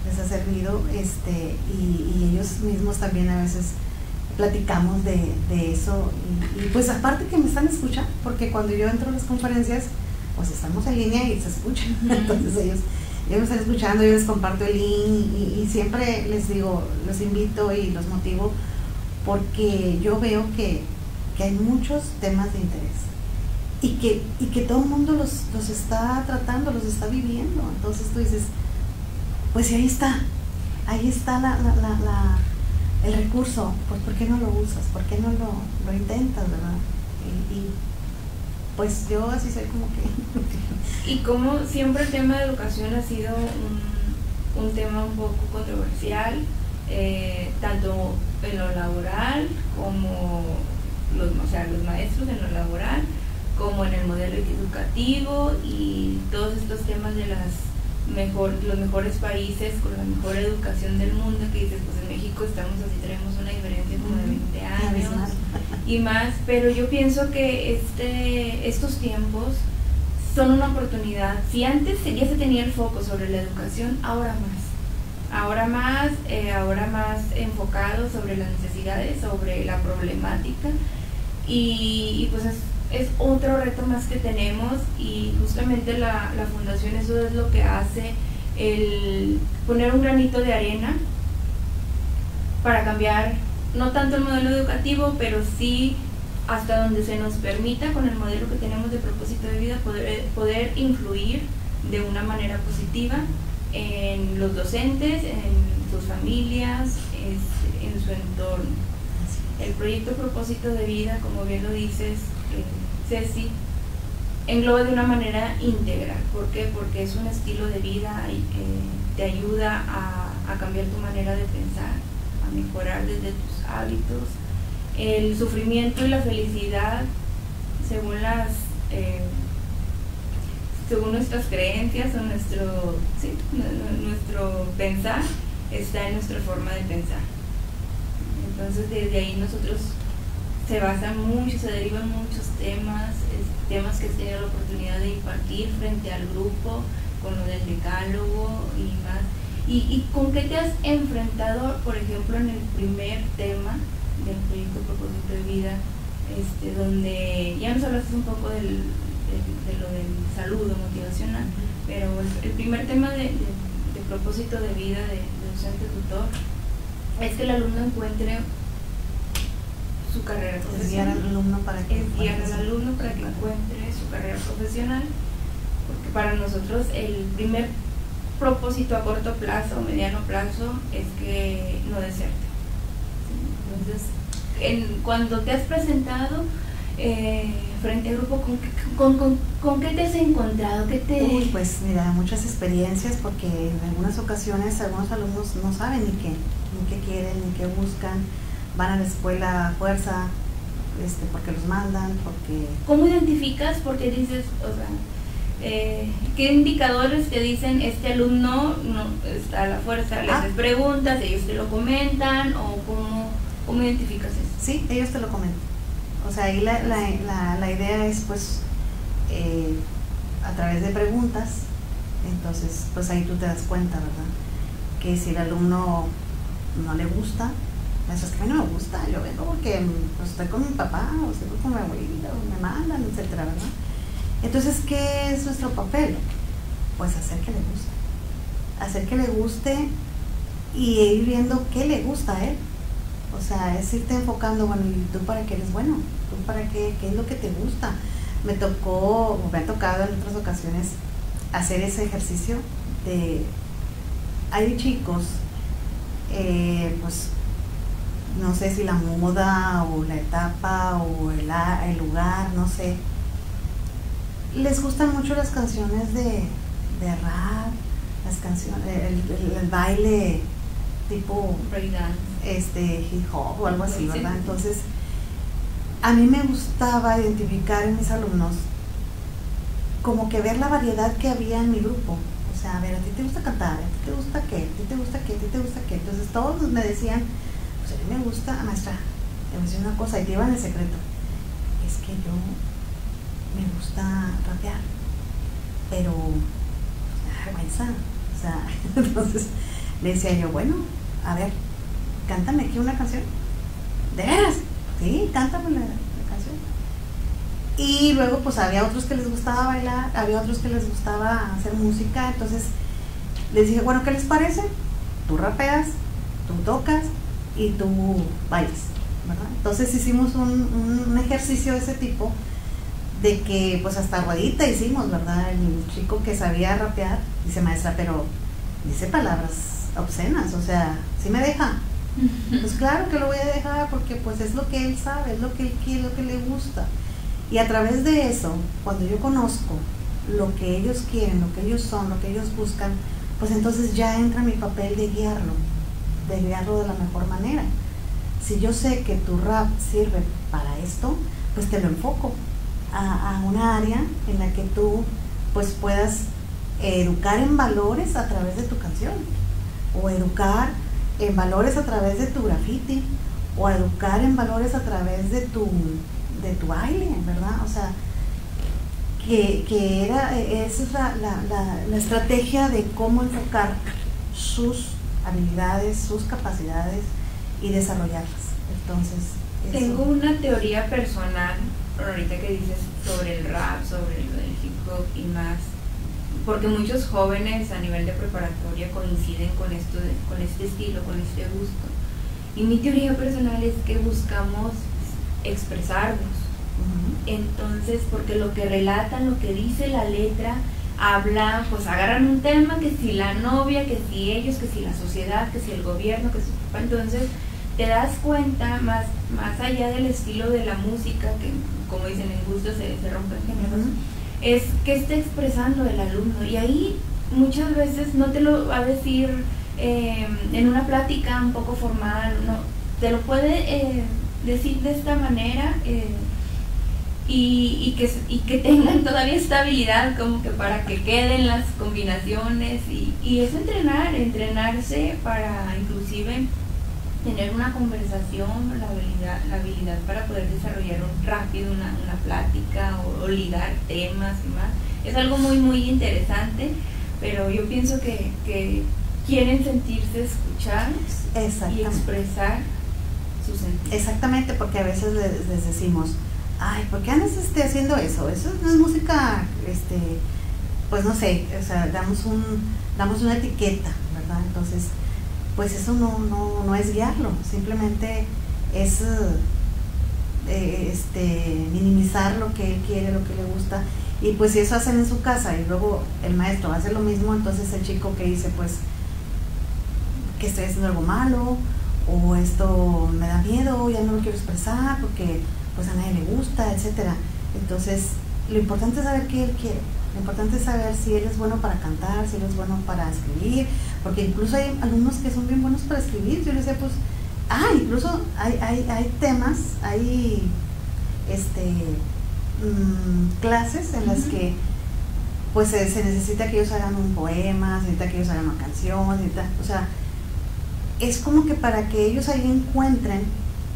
les ha servido este, y, ellos mismos también a veces platicamos de, eso. Y, pues aparte que me están escuchando, porque cuando yo entro a las conferencias, pues estamos en línea y se escuchan, entonces ellos, ellos me están escuchando, yo les comparto el link y, siempre les digo, los invito y los motivo porque yo veo que, que hay muchos temas de interés y que, y que todo el mundo los, los está tratando, los está viviendo. Entonces tú dices, pues ahí está, ahí está la, la, la, el recurso, pues ¿por qué no lo usas? ¿Por qué no lo, lo intentas, verdad? Y, pues yo así soy como que... y como siempre el tema de educación ha sido un, un tema un poco controversial, eh, tanto en lo laboral como los, o sea, los maestros en lo laboral, como en el modelo educativo y todos estos temas de las mejor, los mejores países con la mejor educación del mundo, que dices, pues en México estamos así, tenemos una diferencia como de 20 años y más, pero yo pienso que este, estos tiempos son una oportunidad. Si antes ya se tenía el foco sobre la educación, ahora más. Ahora más, eh, ahora más enfocado sobre las necesidades, sobre la problemática y, y pues es es otro reto más que tenemos y justamente la, fundación eso es lo que hace, el poner un granito de arena para cambiar no tanto el modelo educativo, pero sí hasta donde se nos permita con el modelo que tenemos de propósito de vida poder, poder influir de una manera positiva en los docentes, en sus familias, en su entorno. El proyecto propósito de vida, como bien lo dices, Ceci, engloba de una manera integral. ¿Por qué? Porque es un estilo de vida y te ayuda a, cambiar tu manera de pensar, a mejorar desde tus hábitos. El sufrimiento y la felicidad, según las eh, según nuestras creencias o nuestro, nuestro pensar, está en nuestra forma de pensar. Entonces desde ahí nosotros se basan mucho, se derivan muchos temas, temas que tenido la oportunidad de impartir frente al grupo, con lo del decálogo y más. ¿Y, con qué te has enfrentado, por ejemplo, en el primer tema del proyecto Propósito de Vida, este, donde ya nos hablaste un poco del, de, lo del saludo motivacional, pero el, primer tema de, propósito de vida de, de docente tutor es que el alumno encuentre su carrera profesional. Es guiar al alumno para que, al alumno para que encuentre su carrera profesional, porque para nosotros el primer propósito a corto plazo o mediano plazo es que no deserte. Entonces, en, cuando te has presentado eh, frente al grupo, ¿con, con, con, qué te has encontrado? ¿Qué te... Uy, pues mira, muchas experiencias porque en algunas ocasiones algunos alumnos no saben ni qué, ni qué quieren, ni qué buscan van a la escuela a fuerza, este, porque los mandan, porque... ¿Cómo identificas? Porque dices, o sea, eh, ¿qué indicadores te dicen este alumno no está a la fuerza? ¿Les ah. preguntas, ellos te lo comentan o cómo, cómo identificas eso? Sí, ellos te lo comentan. O sea, ahí la, la, la, la idea es pues eh, a través de preguntas, entonces pues ahí tú te das cuenta, ¿verdad? Que si el alumno no le gusta, es que a mí no me gusta, yo vengo porque pues, estoy con mi papá, o estoy con mi abuelita, o me mandan, etcétera, ¿verdad? Entonces, ¿qué es nuestro papel? Pues hacer que le guste. Hacer que le guste y ir viendo qué le gusta a él. O sea, es irte enfocando, bueno, ¿y tú para qué eres bueno? ¿Tú para qué? ¿Qué es lo que te gusta? Me tocó, me ha tocado en otras ocasiones hacer ese ejercicio de, hay chicos, eh, pues no sé si la moda o la etapa o el, el lugar, no sé. Les gustan mucho las canciones de, de rap, las canciones, el, baile tipo este hip hop o algo así, ¿verdad? Entonces, a mí me gustaba identificar en mis alumnos como que ver la variedad que había en mi grupo. O sea, a ver, a ti te gusta cantar, a ti te gusta qué, a ti te gusta qué, a ti te gusta qué. Entonces todos me decían, a mí me gusta, maestra, te voy a decir una cosa y te iba en el secreto. Es que yo me gusta rapear, pero vergüenza. O sea, entonces le decía yo, bueno, a ver, cántame aquí una canción. ¿De veras? Sí, cántame la, canción. Y luego pues había otros que les gustaba bailar, había otros que les gustaba hacer música, entonces les dije, bueno, ¿qué les parece? Tú rapeas, tú tocas y tú bailas. Entonces hicimos un, un, ejercicio de ese tipo de que pues hasta ruedita hicimos, ¿verdad? El chico que sabía rapear dice maestra, pero dice palabras obscenas, o sea, ¿sí me deja? Pues claro que lo voy a dejar porque pues es lo que él sabe, es lo que él quiere, lo que le gusta. Y a través de eso, cuando yo conozco lo que ellos quieren, lo que ellos son, lo que ellos buscan, pues entonces ya entra mi papel de guiarlo, de guiarlo de la mejor manera. Si yo sé que tu rap sirve para esto, pues te lo enfoco a, una área en la que tú pues puedas educar en valores a través de tu canción o educar en valores a través de tu graffiti o educar en valores a través de tu, de tu baile, ¿verdad? O sea, que, que era, esa es la, la, la, estrategia de cómo enfocar sus habilidades, sus capacidades y desarrollarlas. Entonces, tengo una teoría personal, ahorita que dices sobre el rap, sobre el hip hop y más, porque muchos jóvenes a nivel de preparatoria coinciden con esto con este estilo, con este gusto. Y mi teoría personal es que buscamos expresarnos. Entonces, porque lo que relatan, lo que dice la letra, habla, pues agarran un tema, que si la novia, que si ellos, que si la sociedad, que si el gobierno, que si papá. Entonces, te das cuenta, más, más allá del estilo de la música, que como dicen, en gusto se, se rompen géneros, es que esté expresando el alumno. Y ahí muchas veces no te lo va a decir eh, en una plática un poco formal, no, te lo puede eh, decir de esta manera eh, y, que, y que tengan todavía estabilidad como que para que queden las combinaciones y, y es entrenar, entrenarse para inclusive tener una conversación, la habilidad, la habilidad para poder desarrollar rápido una, una plática o, ligar temas y más. Es algo muy, muy interesante, pero yo pienso que, que quieren sentirse escuchados y expresar su sentido. Exactamente, porque a veces les, decimos, ay, ¿por qué andas este, haciendo eso? Eso no es música, este, pues no sé, o sea, damos, un, damos una etiqueta, ¿verdad? Entonces, pues eso no, no, no es guiarlo, simplemente es eh, este, minimizar lo que él quiere, lo que le gusta. Y pues si eso hacen en su casa y luego el maestro hace lo mismo, entonces el chico que dice, pues, que estoy haciendo algo malo, o esto me da miedo, ya no lo quiero expresar porque pues a nadie le gusta, etcétera. Entonces, lo importante es saber qué él quiere. Lo importante es saber si él es bueno para cantar, si él es bueno para escribir, porque incluso hay alumnos que son bien buenos para escribir. Yo les decía, pues, ah, incluso hay, hay, hay temas, hay este, mm, clases en las que pues se, necesita que ellos hagan un poema, se necesita que ellos hagan una canción, o sea, es como que para que ellos ahí encuentren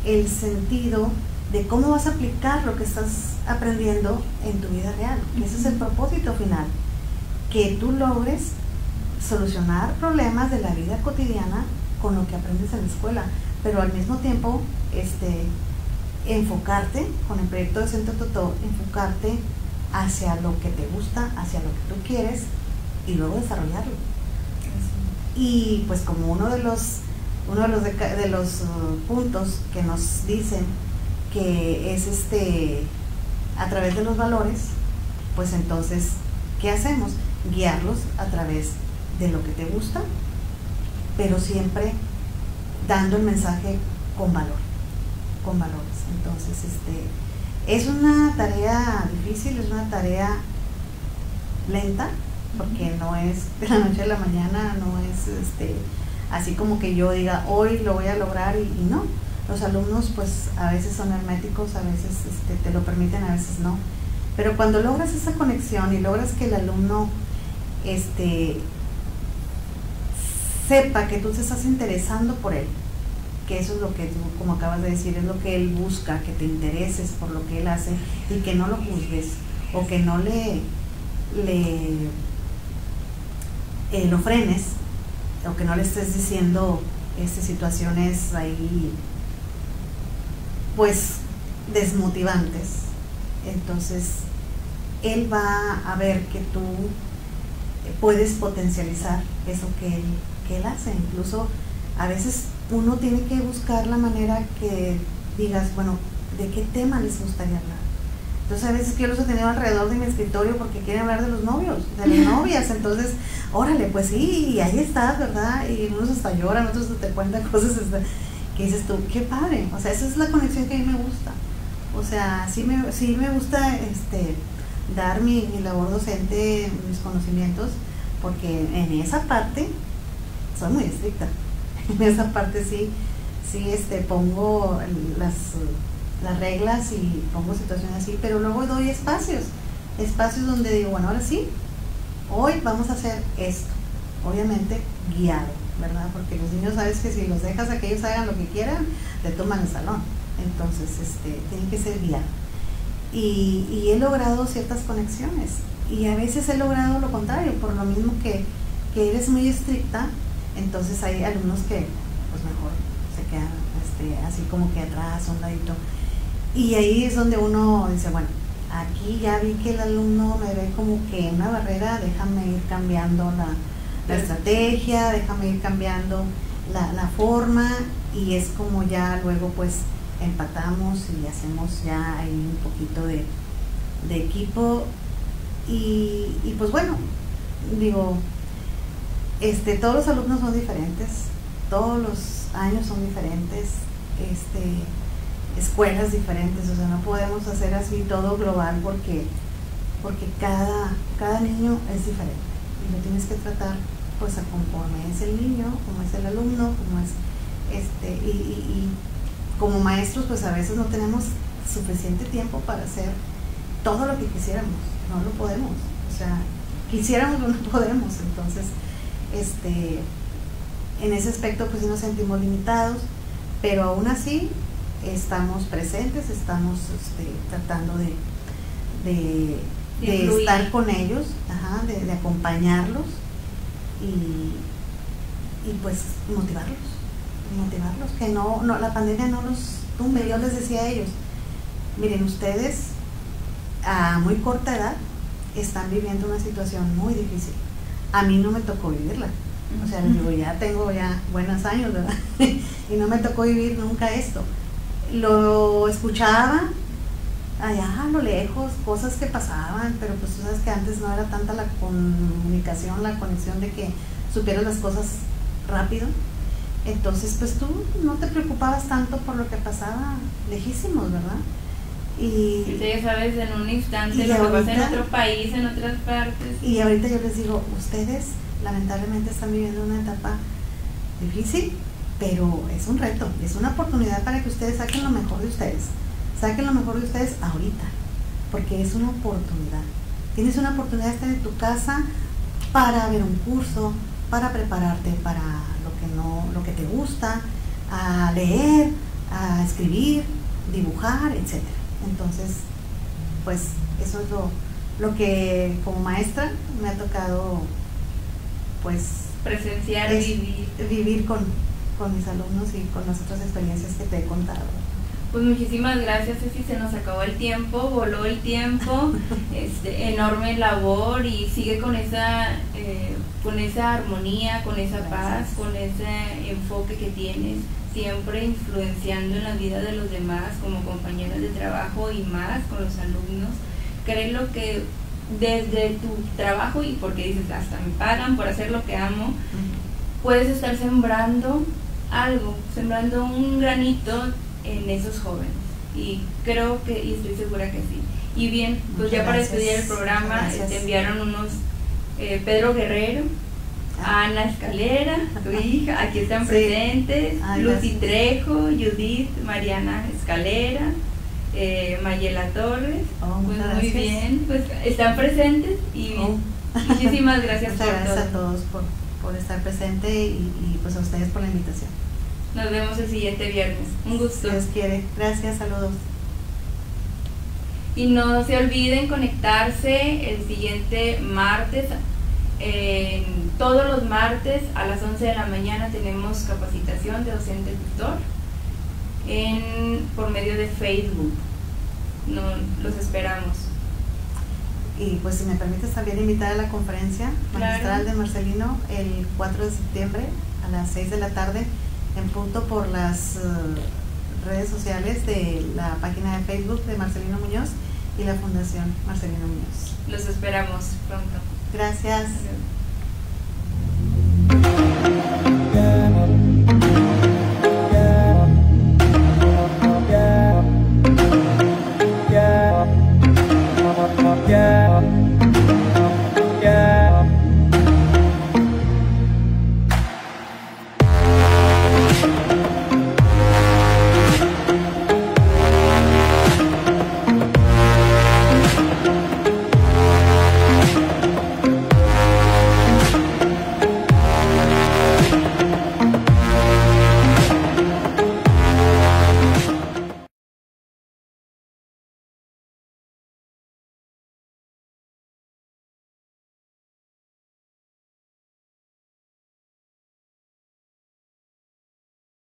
el sentido de cómo vas a aplicar lo que estás aprendiendo en tu vida real. Ese es el propósito final, que tú logres solucionar problemas de la vida cotidiana con lo que aprendes en la escuela, pero al mismo tiempo este, enfocarte con el proyecto de Centro Totó, enfocarte hacia lo que te gusta, hacia lo que tú quieres y luego desarrollarlo. Y pues como uno de los, uno de los, de los uh, puntos que nos dicen que es este a través de los valores, pues entonces, ¿qué hacemos? Guiarlos a través de lo que te gusta, pero siempre dando el mensaje con valor, con valores. Entonces, este, es una tarea difícil, es una tarea lenta, porque no es de la noche a la mañana, no es este, así como que yo diga, hoy lo voy a lograr y no los alumnos pues a veces son herméticos, a veces este, te lo permiten, a veces no. Pero cuando logras esa conexión y logras que el alumno este, sepa que tú te estás interesando por él, que eso es lo que como acabas de decir, es lo que él busca, que te intereses por lo que él hace y que no lo juzgues o que no le, le eh, lo frenes, o que no le estés diciendo este, situaciones ahí, pues, desmotivantes. Entonces, él va a ver que tú puedes potencializar eso que él, que él hace. Incluso a veces uno tiene que buscar la manera que digas, bueno, ¿de qué tema les gustaría hablar? Entonces a veces que yo los he tenido alrededor de mi escritorio porque quieren hablar de los novios, de las novias. Entonces, órale, pues sí, ahí estás, ¿verdad? Y unos hasta lloran, otros te cuentan cosas que dices tú, qué padre. O sea, esa es la conexión que a mí me gusta. O sea, sí me, sí me gusta este, dar mi, mi labor docente, mis conocimientos, porque en esa parte soy muy estricta. En esa parte sí, sí este, pongo las las reglas y pongo situaciones así, pero luego doy espacios, espacios donde digo, bueno, ahora sí, hoy vamos a hacer esto, obviamente guiado, ¿verdad? Porque los niños sabes que si los dejas a que ellos hagan lo que quieran, te toman el salón, entonces este, tiene que ser guiado. Y, he logrado ciertas conexiones y a veces he logrado lo contrario, por lo mismo que, que eres muy estricta, entonces hay alumnos que pues mejor se quedan este, así como que atrás, un ladito. Y ahí es donde uno dice, bueno, aquí ya vi que el alumno me ve como que una barrera, déjame ir cambiando la, estrategia, déjame ir cambiando la, forma y es como ya luego pues empatamos y hacemos ya ahí un poquito de, equipo. Y, y, pues bueno, digo, este, todos los alumnos son diferentes, todos los años son diferentes, este, escuelas diferentes, o sea, no podemos hacer así todo global porque, porque cada, cada niño es diferente y lo tienes que tratar pues a conforme es el niño, como es el alumno, como es este, y, y, como maestros pues a veces no tenemos suficiente tiempo para hacer todo lo que quisiéramos, no lo podemos, o sea, quisiéramos pero no podemos, entonces este en ese aspecto pues sí nos sentimos limitados, pero aún así estamos presentes, estamos este, tratando de, de, estar con ellos, de, acompañarlos y, y, pues motivarlos, motivarlos, que no, no, la pandemia no los tumbe. Yo les decía a ellos, miren ustedes a muy corta edad están viviendo una situación muy difícil. A mí no me tocó vivirla. O sea, yo ya tengo ya buenos años, ¿verdad? y no me tocó vivir nunca esto lo escuchaba allá a lo lejos, cosas que pasaban, pero pues tú sabes que antes no era tanta la comunicación, la conexión de que supieras las cosas rápido. Entonces, pues tú no te preocupabas tanto por lo que pasaba lejísimos, ¿verdad? Y, ya sabes en un instante lo que pasa en otro país, en otras partes. Y ahorita yo les digo, ustedes lamentablemente están viviendo una etapa difícil, pero es un reto, es una oportunidad para que ustedes saquen lo mejor de ustedes, saquen lo mejor de ustedes ahorita, porque es una oportunidad. Tienes una oportunidad de estar en tu casa para ver un curso, para prepararte para lo que no, lo que te gusta, a leer, a escribir, dibujar, etc. Entonces, pues eso es lo, lo que como maestra me ha tocado pues presenciar, vivir. vivir con, con mis alumnos y con las otras experiencias que te he contado. Pues muchísimas gracias, Ceci, se nos acabó el tiempo, voló el tiempo, este, enorme labor y sigue con esa, eh, con esa armonía, con esa paz, con ese enfoque que tienes, siempre influenciando en la vida de los demás como compañeros de trabajo y más con los alumnos. Creo que desde tu trabajo y porque dices hasta me pagan por hacer lo que amo, puedes estar sembrando algo, sembrando un granito en esos jóvenes. Y creo que, y estoy segura que sí. Y bien, pues ya para estudiar el programa te enviaron unos eh, Pedro Guerrero, ah. Ana Escalera, tu hija, aquí están presentes, Lucy Trejo, Judith, Mariana Escalera, eh, Mayela Torres, oh, pues muy bien, pues están presentes y oh. muchísimas gracias Muchas gracias a todos por, por estar presente y, y pues a ustedes por la invitación. Nos vemos el siguiente viernes. Un gusto. Dios quiere. Gracias, saludos. Y no se olviden conectarse el siguiente martes todos los martes a las 11 de la mañana tenemos capacitación de docente tutor en, por medio de Facebook. No, los esperamos. Y pues si me permites también invitar a la conferencia magistral de Marcelino el 4 de septiembre a las 6 de la tarde en punto por las eh, redes sociales de la página de Facebook de Marcelino Muñoz y la Fundación Marcelino Muñoz. Los esperamos pronto. Gracias. Gracias.